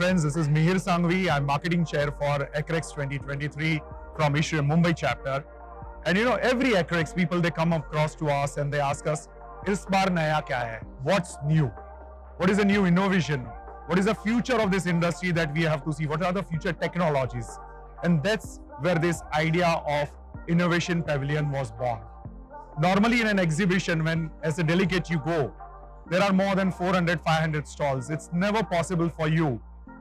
friends, this is Mihir Sangvi. I'm marketing chair for Acrex 2023 from ISHRAE Mumbai chapter. And you know, every Acrex people they come across to us and they ask us, "Is bar naya kya hai? What's new? What is the new innovation? What is the future of this industry that we have to see? What are the future technologies?" And that's where this idea of innovation pavilion was born. Normally in an exhibition, when as a delegate you go, there are more than 400, 500 stalls. It's never possible for you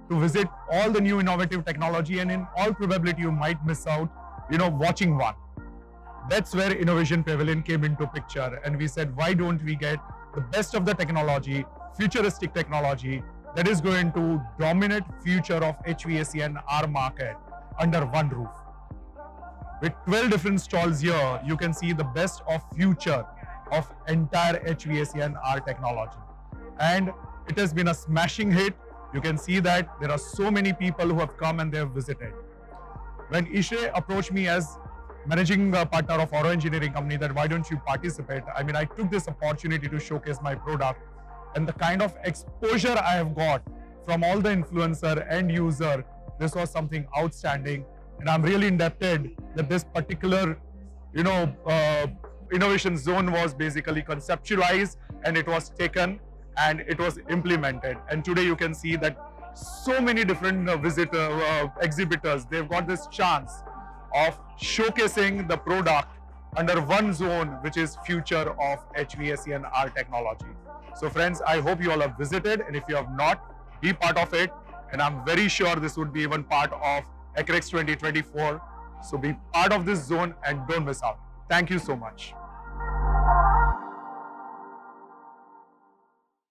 to visit all the new innovative technology and in all probability you might miss out, you know, watching one. That's where Innovation Pavilion came into picture and we said, why don't we get the best of the technology, futuristic technology that is going to dominate future of HVAC and our market under one roof. With 12 different stalls here, you can see the best of future of entire HVAC and R technology. And it has been a smashing hit. You can see that there are so many people who have come and they have visited. When ISHRAE approached me as managing uh, partner of Auro Engineering Company that why don't you participate? I mean, I took this opportunity to showcase my product and the kind of exposure I have got from all the influencer and user, this was something outstanding. And I'm really indebted that this particular, you know, uh, innovation zone was basically conceptualized and it was taken and it was implemented. And today you can see that so many different uh, visitor uh, exhibitors, they've got this chance of showcasing the product under one zone, which is future of HVAC and R technology. So friends, I hope you all have visited and if you have not, be part of it. And I'm very sure this would be even part of Acrex 2024. So be part of this zone and don't miss out. Thank you so much.